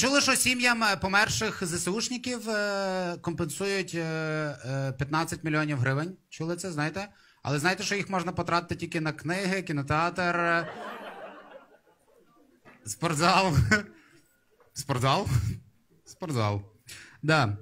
чули, що сім'ям е, померших ЗСУшників е, компенсують е, 15 мільйонів гривень? Чули це, знаєте? Але знаєте, що їх можна потратити тільки на книги, кінотеатр, спортзал. Спортзал? Спортзал. Да.